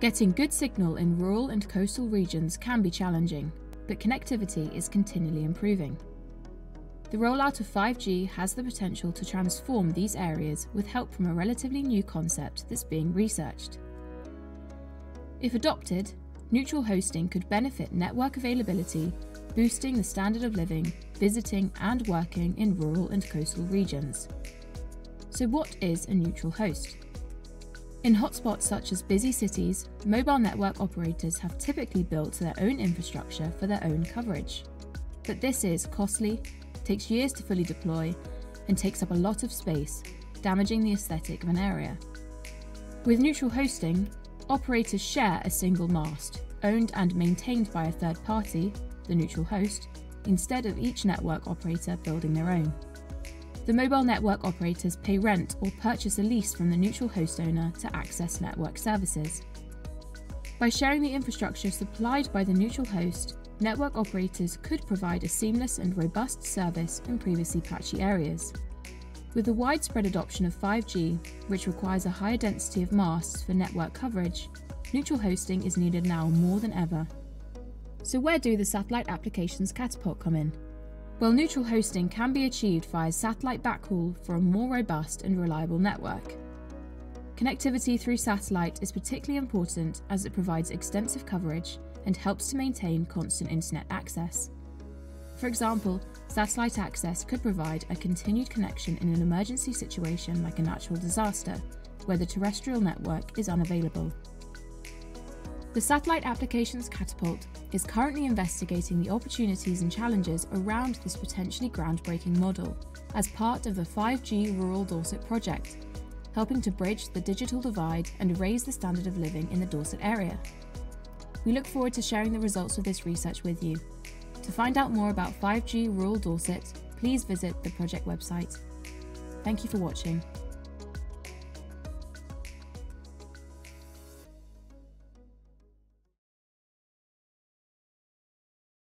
Getting good signal in rural and coastal regions can be challenging, but connectivity is continually improving. The rollout of 5G has the potential to transform these areas with help from a relatively new concept that's being researched. If adopted, neutral hosting could benefit network availability, boosting the standard of living, visiting, and working in rural and coastal regions. So, what is a neutral host? In hotspots such as busy cities, mobile network operators have typically built their own infrastructure for their own coverage. But this is costly, takes years to fully deploy, and takes up a lot of space, damaging the aesthetic of an area. With neutral hosting, operators share a single mast, owned and maintained by a third party, the neutral host, instead of each network operator building their own. The mobile network operators pay rent or purchase a lease from the neutral host owner to access network services. By sharing the infrastructure supplied by the neutral host, network operators could provide a seamless and robust service in previously patchy areas. With the widespread adoption of 5G, which requires a higher density of masts for network coverage, neutral hosting is needed now more than ever. So, where do the satellite applications catapult come in? Well, neutral hosting can be achieved via satellite backhaul for a more robust and reliable network. Connectivity through satellite is particularly important as it provides extensive coverage and helps to maintain constant internet access. For example, satellite access could provide a continued connection in an emergency situation like a natural disaster, where the terrestrial network is unavailable. The Satellite Applications Catapult is currently investigating the opportunities and challenges around this potentially groundbreaking model as part of the 5G Rural Dorset project, helping to bridge the digital divide and raise the standard of living in the Dorset area. We look forward to sharing the results of this research with you. To find out more about 5G Rural Dorset, please visit the project website. Thank you for watching.